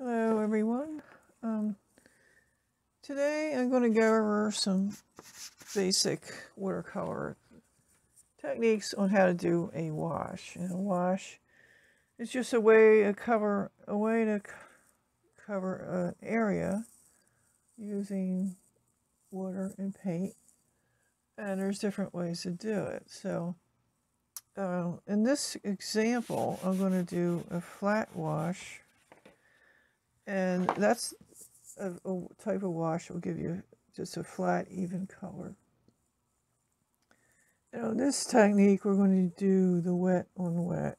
Hello everyone. Um, today I'm going to go over some basic watercolor techniques on how to do a wash. And a wash is just a way to cover a way to cover an area using water and paint. And there's different ways to do it. So uh, in this example, I'm going to do a flat wash and that's a, a type of wash will give you just a flat, even color. Now, this technique, we're going to do the wet on wet.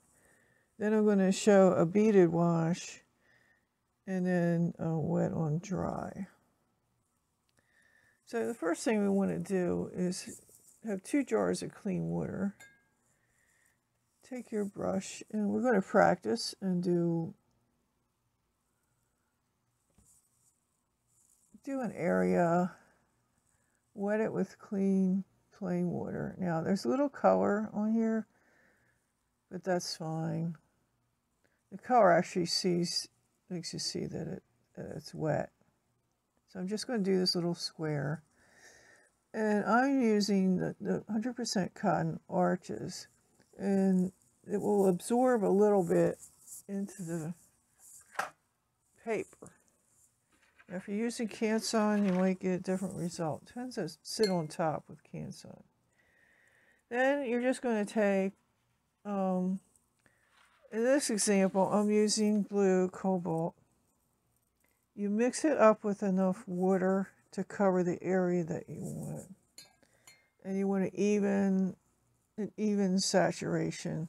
Then I'm going to show a beaded wash and then a wet on dry. So the first thing we want to do is have two jars of clean water. Take your brush and we're going to practice and do do an area, wet it with clean, plain water. Now, there's a little color on here, but that's fine. The color actually sees, makes you see that, it, that it's wet. So I'm just going to do this little square. And I'm using the, the 100% cotton arches. And it will absorb a little bit into the paper. If you're using Canson, you might get a different result. It tends to sit on top with Canson. Then you're just going to take, um, in this example, I'm using blue cobalt. You mix it up with enough water to cover the area that you want. And you want to even an even saturation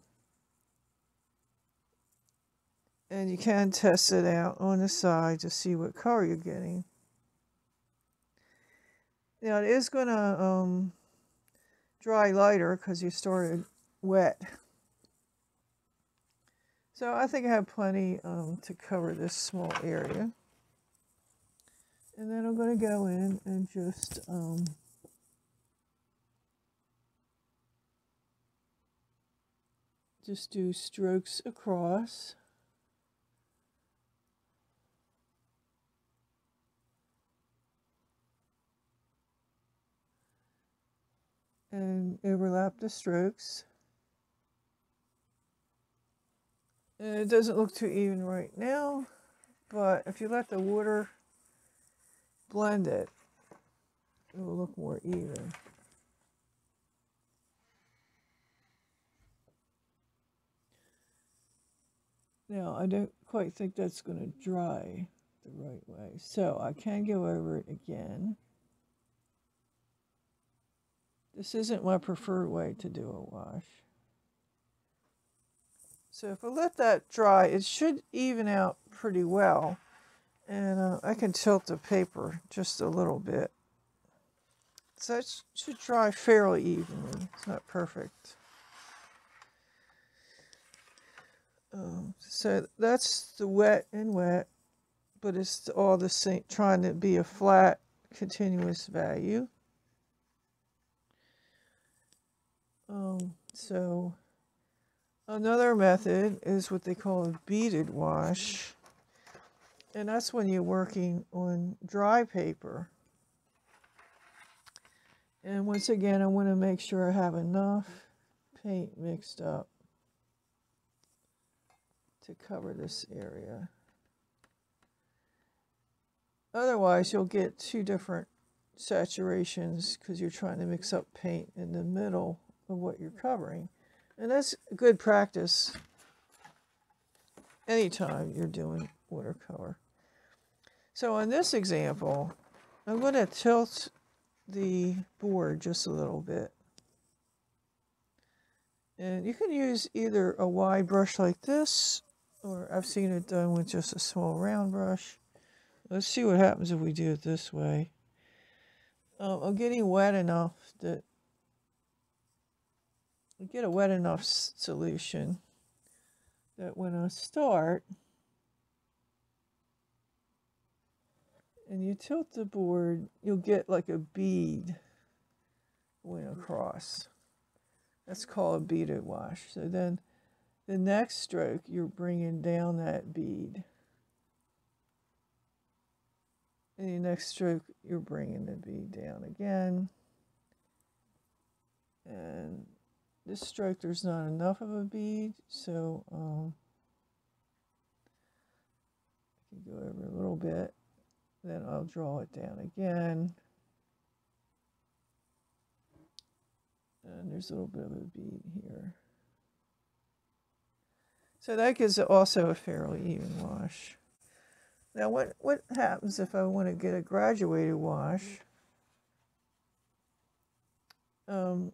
and you can test it out on the side to see what color you're getting. Now it is going to um, dry lighter because you started wet. So I think I have plenty um, to cover this small area. And then I'm going to go in and just um, just do strokes across. And overlap the strokes. And it doesn't look too even right now, but if you let the water blend it, it will look more even. Now, I don't quite think that's going to dry the right way, so I can go over it again. This isn't my preferred way to do a wash. So if I let that dry, it should even out pretty well. And uh, I can tilt the paper just a little bit. So it should dry fairly evenly. It's not perfect. Um, so that's the wet and wet, but it's all the same, trying to be a flat, continuous value. Um, so another method is what they call a beaded wash. And that's when you're working on dry paper. And once again, I want to make sure I have enough paint mixed up to cover this area. Otherwise, you'll get two different saturations because you're trying to mix up paint in the middle of what you're covering. And that's good practice anytime you're doing watercolor. So in this example, I'm going to tilt the board just a little bit. And you can use either a wide brush like this, or I've seen it done with just a small round brush. Let's see what happens if we do it this way. Um, I'm getting wet enough that get a wet enough solution that when I start and you tilt the board, you'll get like a bead going across. That's called a beaded wash. So then the next stroke, you're bringing down that bead. And the next stroke, you're bringing the bead down again. And this stroke, there's not enough of a bead, so um, I can go over a little bit. Then I'll draw it down again. And there's a little bit of a bead here. So that gives it also a fairly even wash. Now what, what happens if I want to get a graduated wash? Um,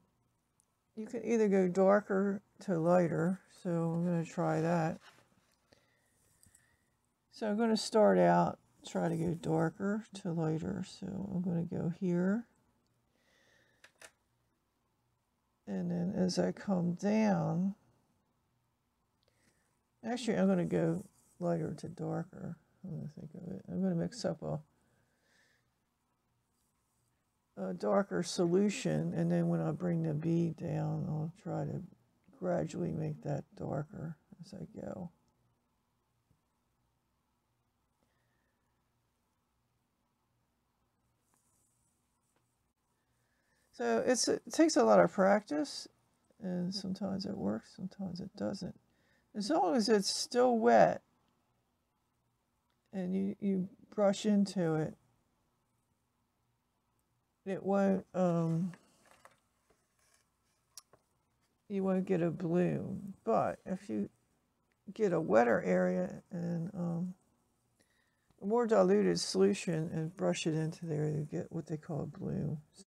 you can either go darker to lighter, so I'm going to try that. So I'm going to start out, try to go darker to lighter, so I'm going to go here. And then as I come down, actually I'm going to go lighter to darker. I'm going to think of it. I'm going to mix up a, a darker solution and then when I bring the bead down, I'll try to gradually make that darker as I go. So it takes a lot of practice, and sometimes it works, sometimes it doesn't. As long as it's still wet, and you you brush into it, it won't um, you won't get a bloom. But if you get a wetter area and um, a more diluted solution and brush it into there, you get what they call a bloom.